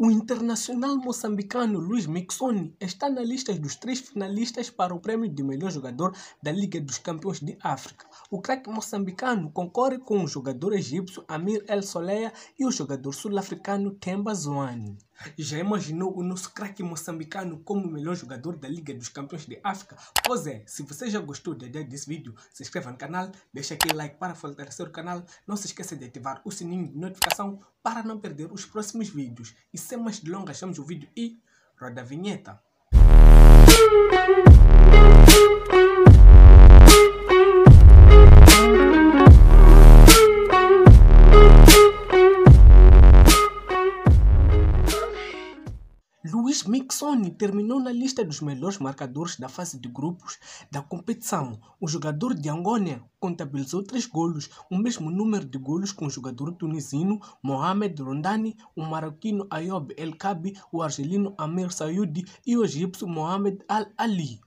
O internacional moçambicano Luiz Mixoni está na lista dos três finalistas para o prêmio de melhor jogador da Liga dos Campeões de África. O craque moçambicano concorre com o jogador egípcio Amir El Soleya e o jogador sul-africano Temba Zwane. Já imaginou o nosso craque moçambicano como o melhor jogador da Liga dos Campeões de África? Pois é, se você já gostou da ideia desse vídeo, se inscreva no canal, deixa aquele like para fortalecer o canal, não se esqueça de ativar o sininho de notificação para não perder os próximos vídeos. E sem mais delongas, vamos o vídeo e roda a vinheta. Luiz Mixoni terminou na lista dos melhores marcadores da fase de grupos da competição. O jogador de Angônia contabilizou três golos, o mesmo número de golos com o jogador tunisino Mohamed Rondani, o marroquino Ayob El Kabi, o argelino Amir Sayoudi e o egípcio Mohamed Al-Ali.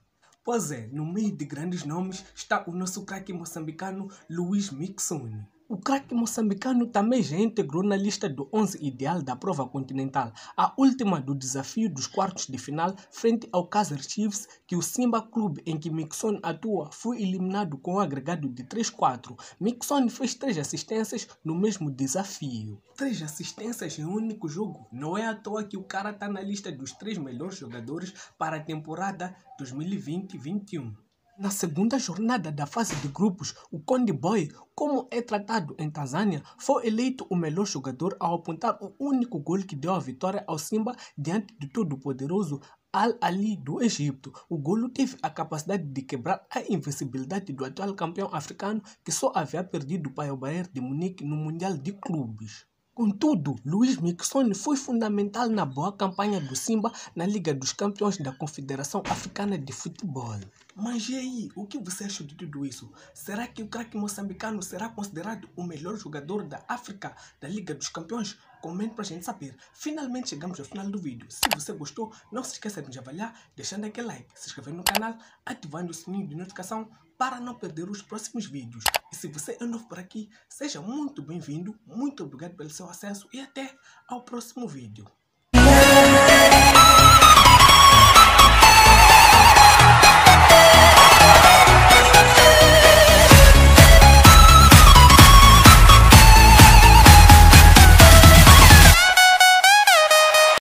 Pois é, no meio de grandes nomes está o nosso craque moçambicano Luiz Mixoni. O craque moçambicano também já integrou na lista do 11 ideal da prova continental, a última do desafio dos quartos de final frente ao Kaizer Chiefs, que o Simba Clube em que Mixon atua foi eliminado com um agregado de 3-4. Mixon fez três assistências no mesmo desafio. Três assistências em um único jogo. Não é à toa que o cara está na lista dos três melhores jogadores para a temporada 2020-21. Na segunda jornada da fase de grupos, o Conde Boy, como é tratado em Tanzânia, foi eleito o melhor jogador ao apontar o único gol que deu a vitória ao Simba diante do todo-poderoso Al-Ali do Egito. O golo teve a capacidade de quebrar a invencibilidade do atual campeão africano que só havia perdido para o Bayern de Munique no Mundial de Clubes. Contudo, Luiz Mixon foi fundamental na boa campanha do Simba na Liga dos Campeões da Confederação Africana de Futebol. Mas e aí, o que você acha de tudo isso? Será que o craque moçambicano será considerado o melhor jogador da África da Liga dos Campeões? Comente pra gente saber. Finalmente chegamos ao final do vídeo. Se você gostou, não se esqueça de nos avaliar, deixando aquele like, se inscrevendo no canal, ativando o sininho de notificação para não perder os próximos vídeos. E se você é novo por aqui, seja muito bem-vindo, muito obrigado pelo seu acesso e até ao próximo vídeo.